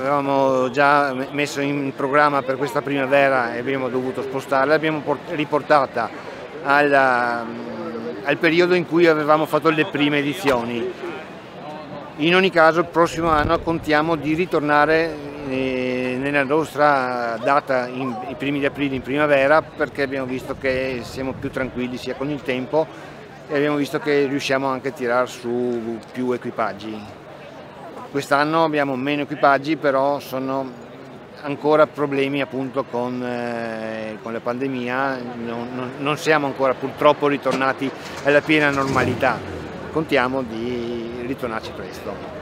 avevamo già messo in programma per questa primavera e abbiamo dovuto spostarla, l'abbiamo riportata alla, al periodo in cui avevamo fatto le prime edizioni. In ogni caso il prossimo anno contiamo di ritornare eh, nella nostra data in, i primi di aprile in primavera perché abbiamo visto che siamo più tranquilli sia con il tempo e abbiamo visto che riusciamo anche a tirare su più equipaggi. Quest'anno abbiamo meno equipaggi, però sono ancora problemi appunto con, eh, con la pandemia, non, non, non siamo ancora purtroppo ritornati alla piena normalità, contiamo di ritornarci presto.